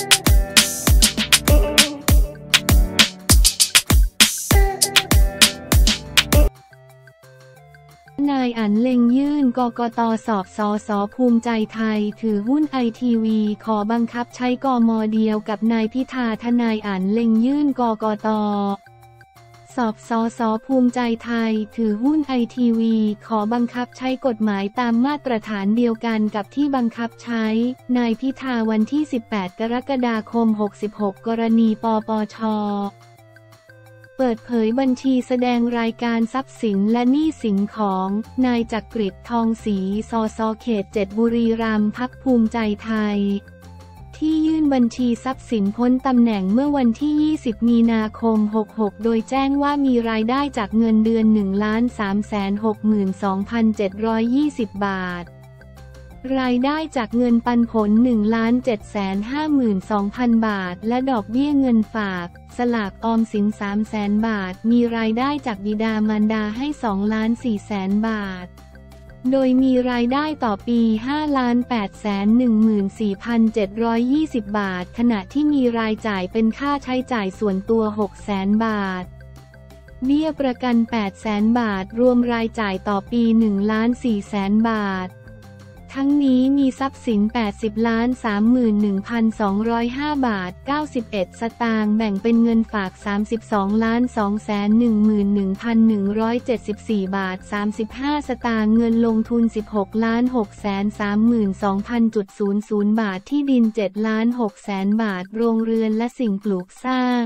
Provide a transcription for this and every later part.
นายอันเล็งยื่นกกตสอบสอสอภูมิใจไทย ถือหุ้นไอทีวีขอบังคับใช้กมเดียวกับนายพิธาทนายอันเล็งยื่นกกต สอบสอสอภูมิใจไทย ถือหุ้นไอทีวีขอบังคับใช้กฎหมายตามมาตรฐานเดียวกันกับที่บังคับใช้ นายพิธาวันที่ 18 กรกฎาคม 66 กรณีปปชเปิดเผยบัญชีแสดงรายการทรัพย์สินและหนี้สินของ นายจักริดทองศรีสสเขตเจ็ดบุรีรัมย์พักภูมิใจไทย ที่ยื่นบัญชีทรัพย์สินพ้นตำแหน่งเมื่อวันที่ 20 มีนาคม 66 โดยแจ้งว่ามีรายได้จากเงินเดือน 1,362,720 บาท รายได้จากเงินปันผล 1,752,000 บาท และดอกเบี้ยเงินฝาก สลากออมสิน 300,000บาท มีรายได้จากบิดามารดาให้ 2,400,000 บาท โดยมีรายได้ต่อปี 5,814,720 บาท ขณะที่มีรายจ่ายเป็นค่าใช้จ่ายส่วนตัว 600,000 บาท เบี้ยประกัน 800,000 บาท รวมรายจ่ายต่อปี 1,400,000 บาท ทั้งนี้มีทรัพย์สิน 80 ล้าน 31,205 บาท 91 สตางค์แบ่งเป็นเงินฝาก 32 ล้าน 211,174 บาท 35 สตางค์เงินลงทุน 16 ล้าน 632,000.00 บาทที่ดิน 7 ล้าน 6 แสนบาท โรงเรือนและสิ่งปลูกสร้าง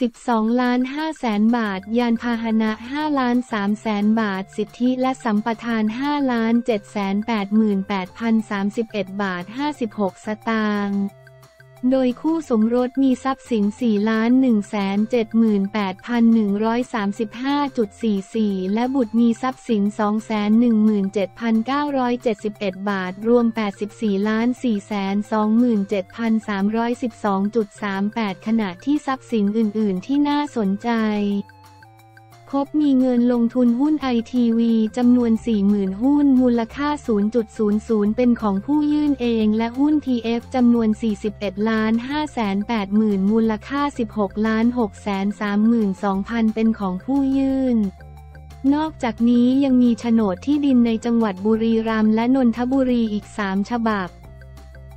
12 ล้าน5แสนบาท ยานพาหนะ5ล้าน3แสนบาท สิทธิและสัมปทาน5ล้าน7แสน88,031 บาท 56 สตางค์ โดยคู่สมรสมีทรัพย์สิน 4,178,135.44 และบุตรมีทรัพย์สิน 217,971 บาท รวม 84,427,312.38 ขณะที่ทรัพย์สินอื่น ๆ ที่น่าสนใจ พบมีเงินลงทุนหุ้นไอทีวีจำนวน 40,000 หุ้นมูลค่า 0.00 เป็นของผู้ยื่นเองและหุ้น TF จำนวน 41 ล้าน 580,000 มูลค่า 16 ล้าน 632,000 เป็นของผู้ยื่นนอกจากนี้ยังมีโฉนดที่ดินในจังหวัดบุรีรัมย์และนนทบุรีอีก 3 ฉบับ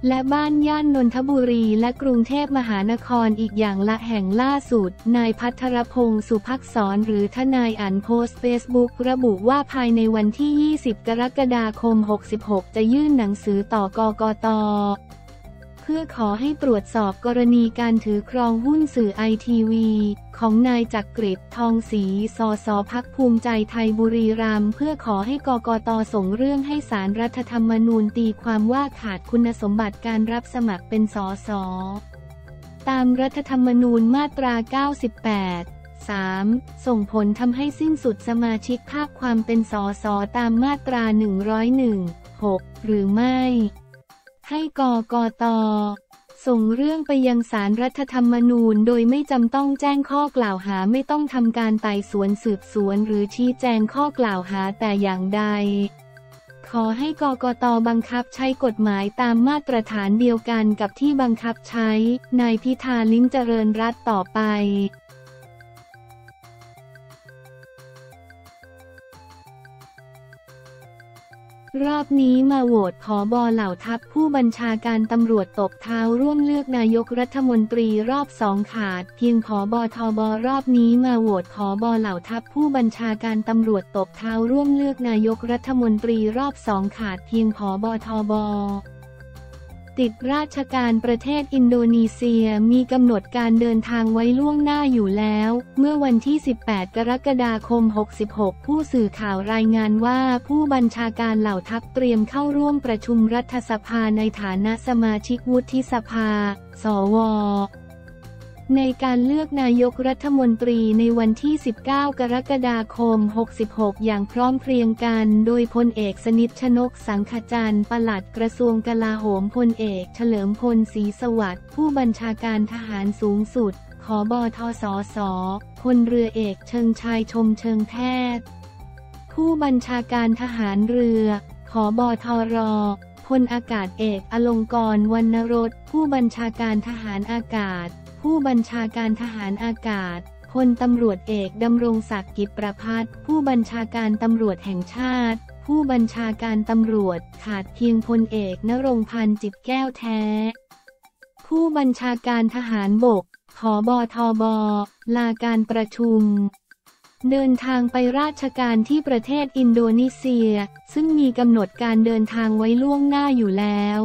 และบ้านย่านนนทบุรีและกรุงเทพมหานครอีกอย่างละแห่งล่าสุด นายพัทรพงศ์สุภักษรหรือทนายอันโพสต์เฟซบุ๊กระบุว่าภายในวันที่ 20 กรกฎาคม 66 จะยื่นหนังสือต่อกกต เพื่อขอให้ตรวจสอบกรณีการถือครองหุ้นสื่อไอทีวี ของนายจักริดทองศรีสสพักภูมิใจไทยบุรีรัมย์เพื่อขอให้กกตส่งเรื่องให้สารรัฐธรรมนูญตีความว่าขาดคุณสมบัติการรับสมัครเป็นสสตามรัฐธรรมนูญมาตรา 98 3. ส่งผลทำให้สิ้นสุดสมาชิกภาพความเป็นสสตามมาตรา 101 6 หรือไม่ ให้กกตส่งเรื่องไปยังสารรัฐธรรมนูญ โดยไม่จำต้องแจ้งข้อกล่าวหาไม่ต้องทำการไต่สวนสืบสวนหรือชี้แจงข้อกล่าวหาแต่อย่างใด ขอให้กกตบังคับใช้กฎหมายตามมาตรฐานเดียวกันกับที่บังคับใช้นายพิธาลิ้มเจริญรัตต่อไป รอบนี้มาโหวตขอบอเหล่าทัพผู้บัญชาการตำรวจตบเท้าร่วมเลือกนายกรัฐมนตรีรอบสองขาด เพียงขอบอทบรอบนี้มาโหวตขอบอเหล่าทัพผู้บัญชาการตำรวจตบเท้าร่วมเลือกนายกรัฐมนตรีรอบสองขาด เพียงขอบอทบ ติดราชการประเทศอินโดนีเซียมีกำหนดการเดินทางไว้ล่วงหน้าอยู่แล้ว เมื่อวันที่ 18 กรกฎาคม 66 ผู้สื่อข่าวรายงานว่าผู้บัญชาการเหล่าทัพเตรียมเข้าร่วมประชุมรัฐสภาในฐานะสมาชิกวุฒิสภา สว ในการเลือกนายกรัฐมนตรีในวันที่ 19 กรกฎาคม 66 อย่างพร้อมเพรียงกัน โดยพลเอกสนิทชนกสังขจันทร์ปลัดกระทรวงกลาโหมพลเอกเฉลิมพลศรีสวัสดิ์ผู้บัญชาการทหารสูงสุด ขอบอทสสพลเรือเอกเชิงชายชมเชิงแพทย์ ผู้บัญชาการทหารเรือ ขอบอทรพลอากาศเอกอลงกรวรรณรสผู้บัญชาการทหารอากาศ ผู้บัญชาการทหารอากาศพลตำรวจเอกดำรงศักดิ์กิจประพัฒผู้บัญชาการตำรวจแห่งชาติ ผู้บัญชาการตำรวจขาดเพียงพลเอกนรงพันธ์จิตแก้วแท้ ผู้บัญชาการทหารบกผอบอทบลาการประชุม เดินทางไปราชการที่ประเทศอินโดนีเซีย ซึ่งมีกำหนดการเดินทางไว้ล่วงหน้าอยู่แล้ว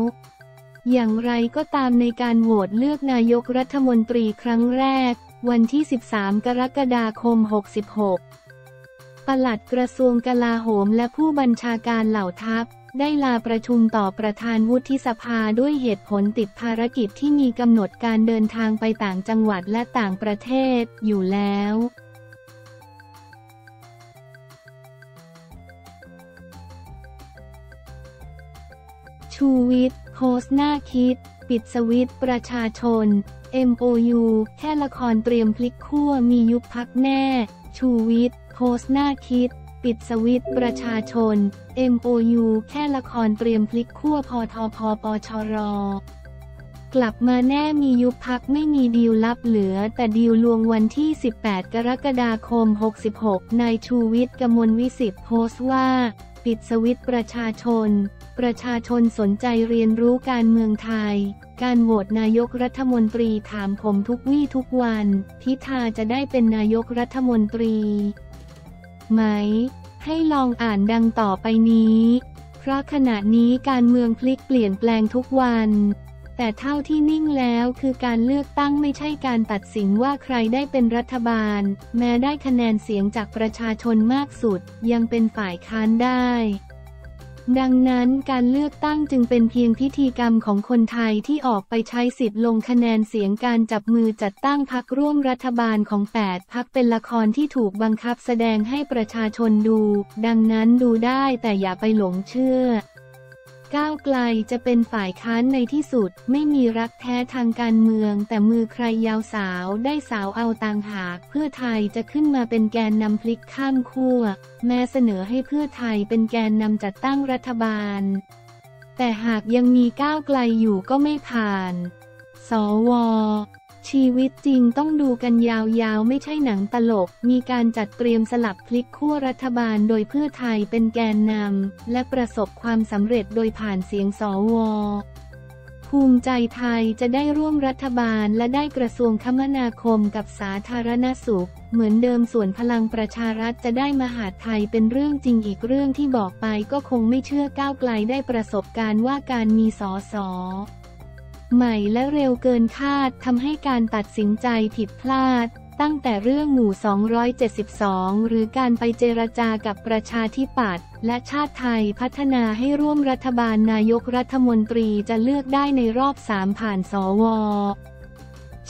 อย่างไรก็ตามในการโหวตเลือกนายกรัฐมนตรีครั้งแรก วันที่ 13 กรกฎาคม 66 ปลัดกระทรวงกลาโหมและผู้บัญชาการเหล่าทัพ ได้ลาประชุมต่อประธานวุฒิสภาด้วยเหตุผลติดภารกิจที่มีกำหนดการเดินทางไปต่างจังหวัดและต่างประเทศอยู่แล้วชูวิทย์ โพสต์หน้าคิด ปิดสวิตประชาชน MOU แค่ละครเตรียมพลิกขั้วมียุบพักแน่ ชูวิทย์โพสต์หน้าคิด ปิดสวิตประชาชน MOU แค่ละครเตรียมพลิกขั้วพอทอพอปชรกลับมาแน่มียุบพักไม่มีดีลลับเหลือ แต่ดีลลวงวันที่ 18 กรกฎาคม 66 นายชูวิทย์กมลวิสิทธิ์โพสต์ว่า ปิดสวิตช์ประชาชน ประชาชนสนใจเรียนรู้การเมืองไทย การโหวตนายกรัฐมนตรีถามผมทุกวี่ทุกวัน พิธาจะได้เป็นนายกรัฐมนตรี ไหม ให้ลองอ่านดังต่อไปนี้ เพราะขณะนี้การเมืองพลิกเปลี่ยนแปลงทุกวัน แต่เท่าที่นิ่งแล้วคือการเลือกตั้งไม่ใช่การตัดสินว่าใครได้เป็นรัฐบาล แม้ได้คะแนนเสียงจากประชาชนมากสุด ยังเป็นฝ่ายค้านได้ ดังนั้นการเลือกตั้งจึงเป็นเพียงพิธีกรรมของคนไทยที่ออกไปใช้สิทธิ์ลงคะแนนเสียงการจับมือจัดตั้งพักร่วมรัฐบาลของ 8พักเป็นละครที่ถูกบังคับแสดงให้ประชาชนดู ดังนั้นดูได้แต่อย่าไปหลงเชื่อ ก้าวไกลจะเป็นฝ่ายค้านในที่สุด ไม่มีรักแท้ทางการเมือง แต่มือใครยาวสาวได้สาวเอาต่างหาก เพื่อไทยจะขึ้นมาเป็นแกนนำพลิกข้ามขั้ว แม้เสนอให้เพื่อไทยเป็นแกนนำจัดตั้งรัฐบาล แต่หากยังมีก้าวไกลอยู่ก็ไม่ผ่าน สว ชีวิตจริงต้องดูกันยาวๆ ไม่ใช่หนังตลก มีการจัดเตรียมสลับพลิกขั้วรัฐบาลโดยเพื่อไทยเป็นแกนนำ และประสบความสำเร็จโดยผ่านเสียงสวภูมิใจไทยจะได้ร่วมรัฐบาลและได้กระทรวงคมนาคมกับสาธารณสุข เหมือนเดิมส่วนพลังประชารัฐจะได้มหาไทยเป็นเรื่องจริงอีกเรื่องที่บอกไปก็คงไม่เชื่อก้าวไกลได้ประสบการณ์ว่าการมีสอสอ ใหม่และเร็วเกินคาดทำให้การตัดสินใจผิดพลาด ตั้งแต่เรื่องหมู่ 272 หรือการไปเจรจากับประชาธิปัตย์และชาติไทยพัฒนาให้ร่วมรัฐบาลนายกรัฐมนตรีจะเลือกได้ในรอบ3ผ่านสว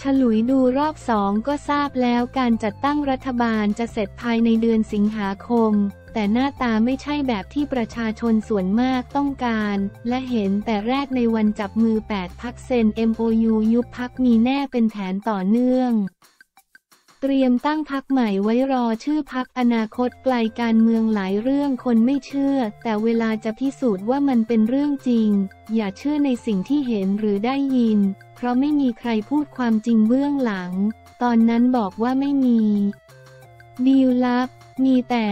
ฉลุยดูรอบสองก็ทราบแล้วการจัดตั้งรัฐบาลจะเสร็จภายในเดือนสิงหาคม แต่หน้าตาไม่ใช่แบบที่ประชาชนส่วนมากต้องการ และเห็นแต่แรกในวันจับมือ 8 พักเซ็น MOU ยุบพักมีแน่เป็นแผนต่อเนื่องเตรียมตั้งพักใหม่ไว้รอชื่อพักอนาคตไกลการเมืองหลายเรื่องคนไม่เชื่อ แต่เวลาจะพิสูจน์ว่ามันเป็นเรื่องจริง อย่าเชื่อในสิ่งที่เห็นหรือได้ยิน เพราะไม่มีใครพูดความจริงเบื้องหลัง ตอนนั้นบอกว่าไม่มี ดีลลับ มีแต่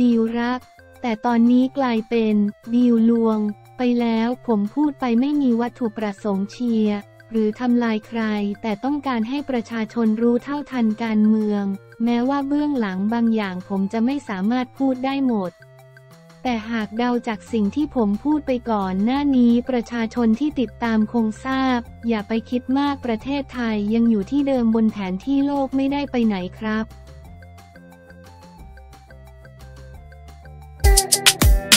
ดีลรัก แต่ตอนนี้กลายเป็นดีลลวง ไปแล้วผมพูดไปไม่มีวัตถุประสงค์เชียร์หรือทำลายใคร แต่ต้องการให้ประชาชนรู้เท่าทันการเมือง แม้ว่าเบื้องหลังบางอย่างผมจะไม่สามารถพูดได้หมด แต่หากเดาจากสิ่งที่ผมพูดไปก่อนหน้านี้ประชาชนที่ติดตามคงทราบ อย่าไปคิดมากประเทศไทยยังอยู่ที่เดิมบนแผนที่โลกไม่ได้ไปไหนครับ Thank you.